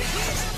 Yes!